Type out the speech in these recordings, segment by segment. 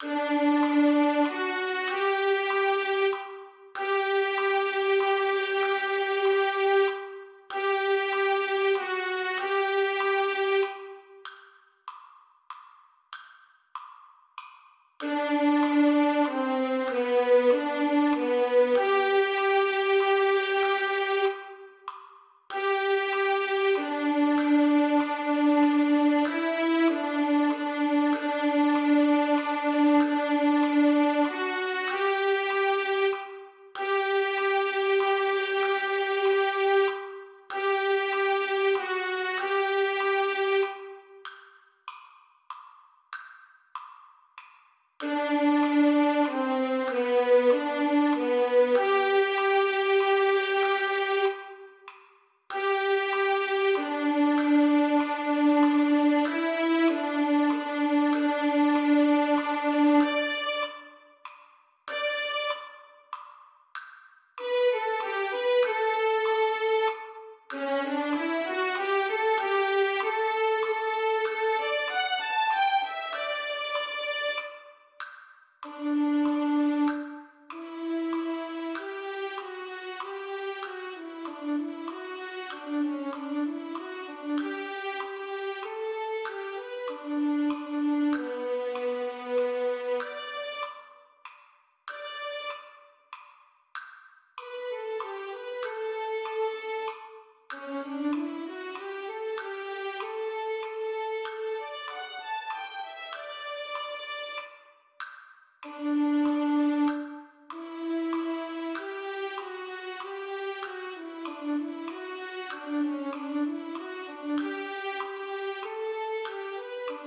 Thank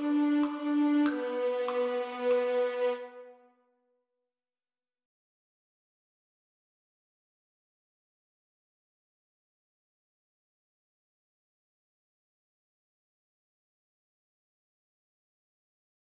Bye.